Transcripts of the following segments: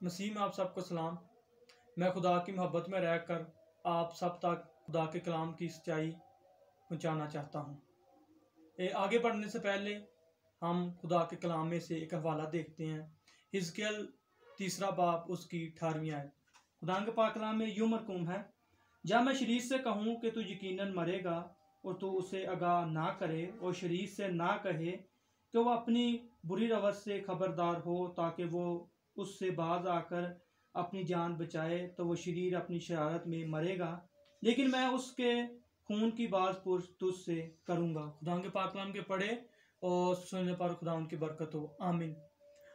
मसीह में आप सबको सलाम। मैं खुदा की मोहब्बत में रहकर आप सब तक खुदा के कलाम की सच्चाई पहुंचाना चाहता हूँ। आगे बढ़ने से पहले हम खुदा के कलाम में से एक हवाला देखते हैं। हिजकेल तीसरा बाप उसकी अठारहवीं आयत। खुदा के पाक कलाम में यूँ मरकूम है, जब मैं शरीर से कहूँ कि तू यकीनन मरेगा और तू उसे आगाह ना करे और शरीर से ना कहे कि वो अपनी बुरी रवत से खबरदार हो ताकि वो उससे बाज आकर अपनी जान बचाए तो वो शरीर अपनी शरारत में मरेगा। लेकिन मैं उसके खून की बाज पुर तुझसे करूँगा। खुदा के पाकलाम के पढ़े और सुनने पर, खुदा उनकी बरकत हो। आमीन।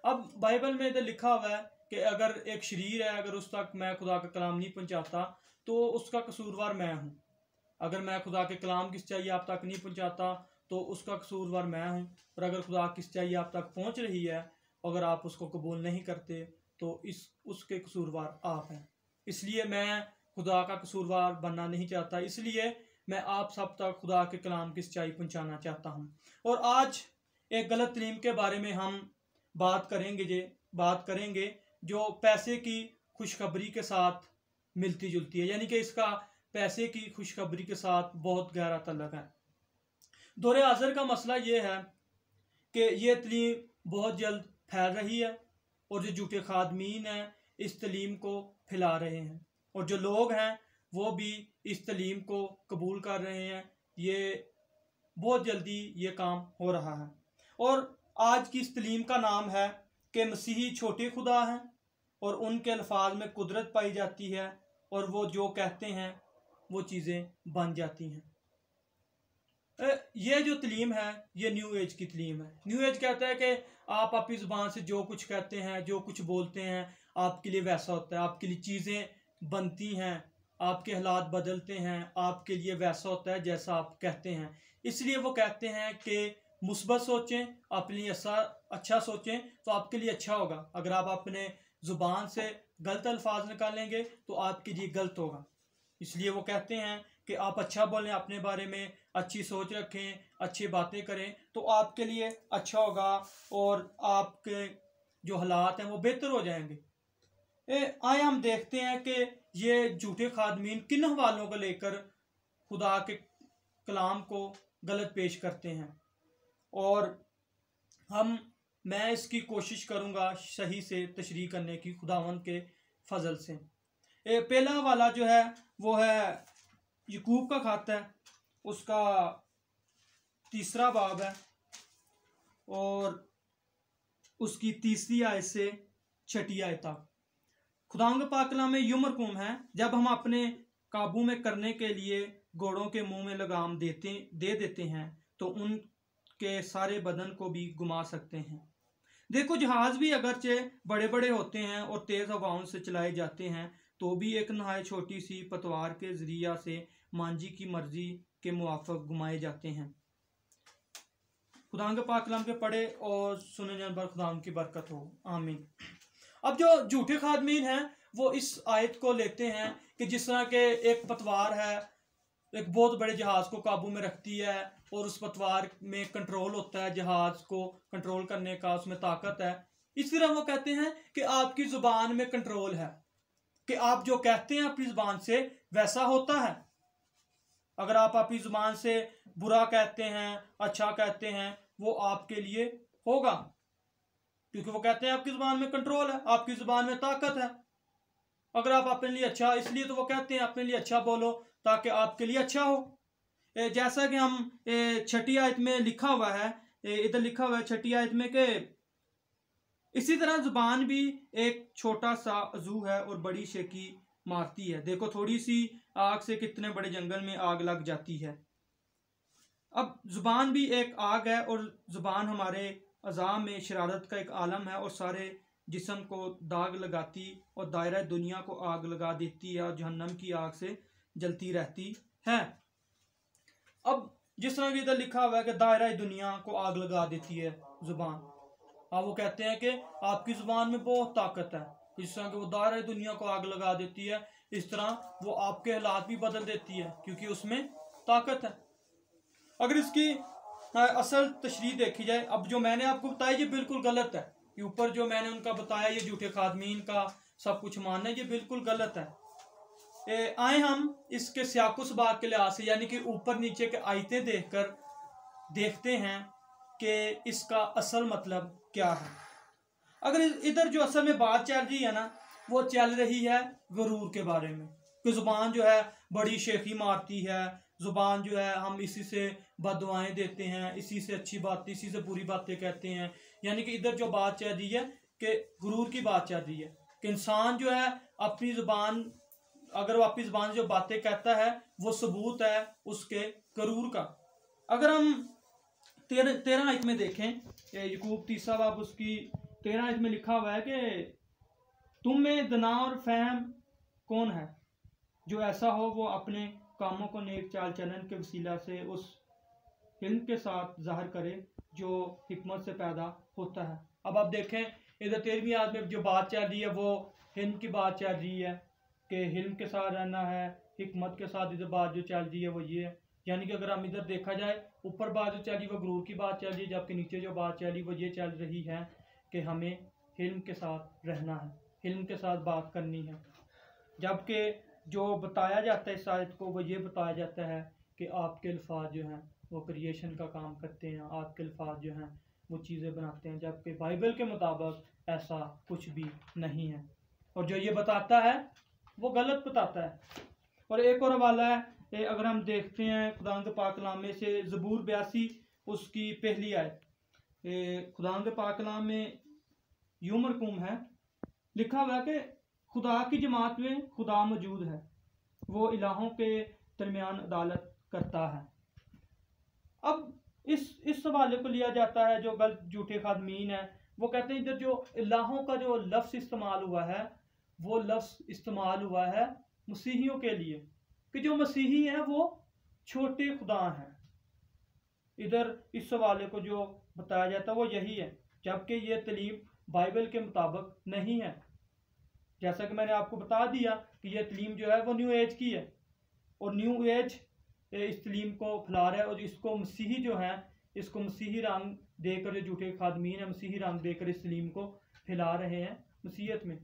अब बाइबल में इधर लिखा हुआ है कि अगर एक शरीर है, अगर उस तक मैं खुदा का कलाम नहीं पहुंचाता तो उसका कसूरवार मैं हूँ। अगर मैं खुदा के कलाम की सच्चाई आप तक नहीं पहुंचाता तो उसका कसूरवार मैं हूँ। और अगर खुदा की सच्चाई आप तक पहुँच रही है अगर आप उसको कबूल नहीं करते तो इस, उसके कसूरवार आप हैं। इसलिए मैं खुदा का कसूरवार बनना नहीं चाहता। इसलिए मैं आप सब तक खुदा के कलाम की सच्चाई पहुंचाना चाहता हूँ। और आज एक गलत तलीम के बारे में हम बात करेंगे जे, बात करेंगे, जो पैसे की खुशखबरी के साथ मिलती जुलती है। यानी कि इसका पैसे की खुशखबरी के साथ बहुत गहरा तल्लक है। दौरे हाजर का मसला ये है कि ये तलीम बहुत जल्द फैल रही है और जो झूठे खादमीन हैं इस तलीम को फैला रहे हैं और जो लोग हैं वो भी इस तलीम को कबूल कर रहे हैं। ये बहुत जल्दी ये काम हो रहा है। और आज की इस तलीम का नाम है कि मसीही छोटे खुदा हैं और उनके अल्फाज में कुदरत पाई जाती है और वो जो कहते हैं वो चीज़ें बन जाती हैं। ये जो तलीम है, ये न्यू एज की तलीम है। न्यू एज कहता है कि आप अपनी ज़ुबान से जो कुछ कहते हैं, जो कुछ बोलते हैं, आपके लिए वैसा होता है। आपके लिए चीज़ें बनती हैं, आपके हालात बदलते हैं, आपके लिए वैसा होता है जैसा आप कहते हैं। इसलिए वो कहते हैं कि मुस्बत सोचें, अपने लिए अच्छा अच्छा सोचें तो आपके लिए अच्छा होगा। अगर आप अपने ज़ुबान से गलत अल्फाज निकालेंगे तो आपके लिए गलत होगा। इसलिए वो कहते हैं कि आप अच्छा बोलें अपने बारे में अच्छी सोच रखें अच्छी बातें करें तो आपके लिए अच्छा होगा और आपके जो हालात हैं वो बेहतर हो जाएँगे। ए, आए हम देखते हैं कि ये झूठे खादमीन किन हवालों को लेकर खुदा के कलाम को गलत पेश करते हैं। और हम मैं इसकी कोशिश करूँगा सही से तशरी करने की खुदावन के फजल से। ए, पहला वाला जो है वो है यकूब का खाता है, उसका तीसरा बाब है, और उसकी तीसरी आय से छठी आय तक। खुदांग पाकला में यू मरकूम है, जब हम अपने काबू में करने के लिए घोड़ों के मुँह में लगाम देते, दे देते हैं तो उनके सारे बदन को भी घुमा सकते हैं। देखो, जहाज़ भी अगरचे बड़े बड़े होते हैं और तेज हवाओं से चलाए जाते हैं तो भी एक नहाय छोटी सी पतवार के ज़रिया से मांझी की मर्ज़ी के मुआफ़ घुमाए जाते हैं। खुदा के पाकलाम के पढ़े और सुने जान पर खुदाम की बरकत हो। आमीन। अब जो झूठे खादमीन हैं, वो इस आयत को लेते हैं कि जिस तरह के एक पतवार है, एक बहुत बड़े जहाज़ को काबू में रखती है और उस पतवार में कंट्रोल होता है, जहाज़ को कंट्रोल करने का उसमें ताकत है। इस तरह वो कहते हैं कि आपकी ज़ुबान में कंट्रोल है, कि आप जो कहते हैं अपनी ज़ुबान से, वैसा होता है। अगर आप अपनी ज़ुबान से बुरा कहते हैं अच्छा कहते हैं, वो आपके लिए होगा। क्योंकि वो कहते हैं, आपकी ज़ुबान में कंट्रोल है, आपकी ज़ुबान में ताकत है। अगर आप अपने लिए अच्छा इसलिए तो वो कहते हैं, अपने लिए अच्छा बोलो, ताकि आपके लिए अच्छा हो। जैसा कि हम छठी आयत में लिखा हुआ है इधर लिखा हुआ है छठी आयत में कि इसी तरह ज़ुबान भी एक छोटा सा अजू है और बड़ी शेकी मारती है। देखो, थोड़ी सी आग से कितने बड़े जंगल में आग लग जाती है। अब ज़ुबान भी एक आग है और ज़ुबान हमारे अजाम में शरारत का एक आलम है और सारे जिसम को दाग लगाती और दायरा दुनिया को आग लगा देती है और जहन्नम की आग से जलती रहती है। अब जिस तरह इधर लिखा हुआ है कि दायरा दुनिया को आग लगा देती है ज़ुबान। हाँ वो कहते हैं कि आपकी ज़ुबान में बहुत ताकत है। जिस तरह की वो दायरा दुनिया को आग लगा देती है इस तरह वो आपके हालात भी बदल देती है क्योंकि उसमें ताकत है। अगर इसकी असल तशरी देखी जाए अब जो मैंने आपको बताया ये बिल्कुल गलत है। कि ऊपर जो मैंने उनका बताया ये झूठे खादमीन का सब कुछ मानना ये बिल्कुल गलत है। ए, आए हम इसके सियाकुस बाग के लिहाज से यानी कि ऊपर नीचे के आयतें देखकर देखते हैं कि इसका असल मतलब क्या है। अगर इधर जो असल में बात चल रही है ना वो चल रही है गरूर के बारे में। कि ज़ुबान जो है बड़ी शेखी मारती है, ज़ुबान जो है हम इसी से बदवाएँ देते हैं, इसी से अच्छी बात, इसी से बुरी बातें कहते हैं। यानी कि इधर जो बात चल रही है कि गुरूर की बात चल रही है। कि इंसान जो है अपनी ज़ुबान, अगर वो अपनी ज़ुबान जो बातें कहता है, वो सबूत है उसके गरूर का। अगर हम तेरह तेरह आयत में देखें यकूब तीसरा बाब उसकी तेरह आयत में लिखा हुआ है कि तुम में दना और फहम कौन है? जो ऐसा हो, वो अपने कामों को नेक चाल चलन के वसीला से उस हिल्म के साथ ज़ाहिर करे, जो हिकमत से पैदा होता है। अब आप देखें, इधर तेरहवीं याद में जो बात चल रही है, वो हिल्म की बात चल रही है कि हिल्म के साथ रहना है, हिकमत के साथ इधर बात जो चल रही है, वो ये है। यानी कि अगर हम इधर देखा जाए, ऊपर बात जो चल रही वो गुरूर की बात चल रही है, जबकि नीचे जो बात चल रही वो ये चल रही है कि हमें हिल्म के साथ रहना है। हिल्म के साथ बात करनी है। जबकि जो बताया जाता है इस आयत को, वो ये बताया जाता है कि आपके अल्फाज जो हैं, वो क्रिएशन का काम करते हैं, आपके अल्फाज जो हैं, वो चीज़ें बनाते हैं। जबकि बाइबल के मुताबिक ऐसा कुछ भी नहीं है। और जो ये बताता है, वो गलत बताता है। और एक और हवाला है अगर हम देखते हैं खुदांग पाकलाम में से ज़बूर बयासी, उसकी पहली आय खुदांग पाकलाम में यूमरकुम है लिखा हुआ है कि खुदा की जमात में खुदा मौजूद है। वो इलाहों के दरमियान अदालत करता है। अब इस इस सवाले को लिया जाता है जो गलत, झूठे खादमीन है। वो कहते हैं इधर जो इलाहों का जो लफ्स इस्तेमाल हुआ है, वो लफ्स इस्तेमाल हुआ है मसीहियों के लिए। कि जो मसीही हैं, वो छोटे खुदा हैं। इधर इस सवाले को जो बताया जाता है, वो यही है। जबकि ये तलीम बाइबल के मुताबिक नहीं है। जैसा कि मैंने आपको बता दिया कि यह तलीम जो है वो न्यू एज की है। और न्यू एज इस तलीम को फैला रहा है और इसको मसीही जो है, इसको मसीही रंग देकर जो झूठे खादमीन है, मसीही रंग देकर इस तलीम को फैला रहे हैं मसीहत में।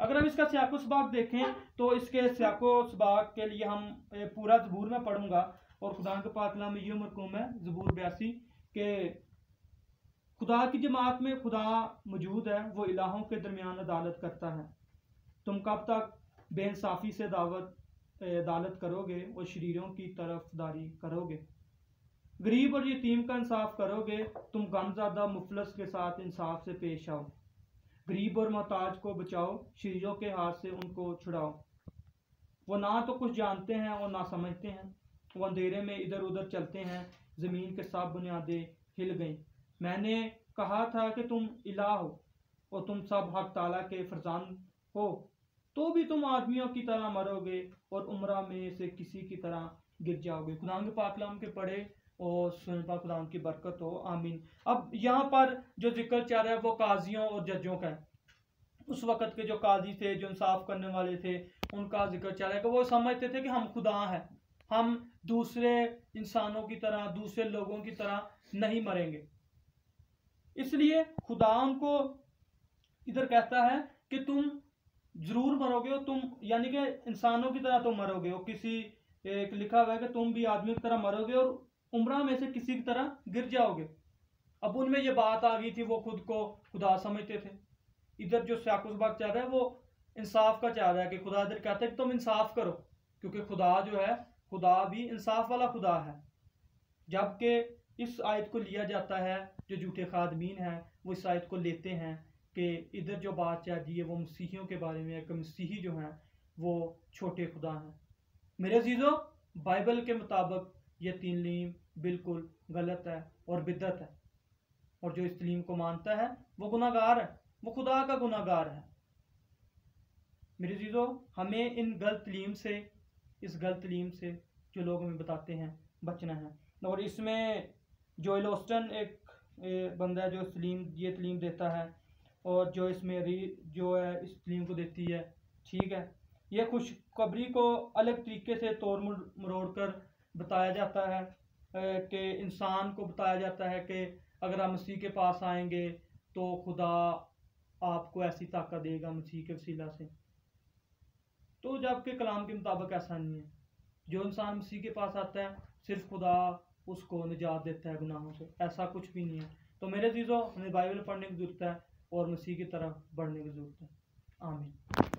अगर हम इसका सियाको सबाक देखें तो इसके सियाको सबाक के लिए हम पूरा जबूर में पढ़ूँगा और खुदा के पातला में ये मरकूम है, जबूर बयासी, के खुदा की जमात में खुदा मौजूद है, वो इलाहों के दरमियान अदालत करता है। तुम कब तक बेइंसाफ़ी से दावत अदालत करोगे और शरीरों की तरफदारी करोगे? गरीब और यतीम का इंसाफ करोगे, तुम गमजादा मुफलस के साथ इंसाफ से पेश आओ। गरीब और मोहताज को बचाओ, शरीरों के हाथ से उनको छुड़ाओ। वो ना तो कुछ जानते हैं और ना समझते हैं। वो अंधेरे में इधर उधर चलते हैं, ज़मीन के सब बुनियादें हिल गई। मैंने कहा था कि तुम इलाह हो और तुम सब हक ताला के फरजान हो। तो भी तुम आदमियों की तरह मरोगे और उम्र में से किसी की तरह गिर जाओगे। खुदाम के पाकलाम के पढ़े और सुनपा खुदाम की बरकत हो। आमीन। अब यहाँ पर जो ज़िक्र चल रहा है वो काजियों और जजों का है। उस वक़्त के जो काजी थे, जो इंसाफ करने वाले थे, उनका ज़िक्र चल रहा है कि वो समझते थे कि हम खुदा हैं। हम दूसरे इंसानों की तरह, दूसरे लोगों की तरह नहीं मरेंगे। इसलिए खुदा उनको इधर कहता है कि तुम ज़रूर मरोगे हो तुम, यानी कि इंसानों की तरह तुम मरोगे। हो किसी, एक लिखा हुआ है कि तुम भी आदमी की तरह मरोगे और उम्र में से किसी की तरह गिर जाओगे। अब उनमें ये बात आ गई थी, वो खुद को खुदा समझते थे। इधर जो स्याकुस बाग चाह रहा है, वो इंसाफ का चाह रहा है कि खुदा इधर कहता है कि तुम इंसाफ करो, क्योंकि खुदा जो है, खुदा भी इंसाफ वाला खुदा है। जबकि इस आयत को लिया जाता है, जो झूठे खादमीन हैं, वो इस आयत को लेते हैं कि इधर जो बात चल रही है, वो मसीहियों के बारे में है, कि मसीही जो हैं, वो छोटे खुदा हैं। मेरे अजीज़ों, बाइबल के मुताबिक ये तलीम बिल्कुल गलत है और बिदत है। और जो इस तलीम को मानता है, वो गुनागार है। वो खुदा का गुनागार है। मेरे जीजो हमें इन गलत तलीम से, इस गलत तलीम से जो लोग हमें बताते हैं, बचना है। और इसमें जो एलोस्टन एक बंदा है जो तलीम ये तलीम देता है और जो इसमें री, जो है, इस फ़िल्म को देती है, ठीक है? ये खुशखबरी को अलग तरीके से तोड़ मरोड़ कर बताया जाता है कि इंसान को बताया जाता है कि अगर आप मसीह के पास आएँगे तो खुदा आपको ऐसी ताकत देगा मसीह के वसीला से। तो जब के कलाम के मुताबिक ऐसा नहीं है। जो इंसान मसीह के पास आता है, सिर्फ़ खुदा उसको निजात देता है गुनाहों से। ऐसा कुछ भी नहीं है। तो मेरे चीज़ों हमें बाइबल पढ़ने की ज़रूरत है। और मसीह की तरफ़ बढ़ने की ज़रूरत है। आमीन।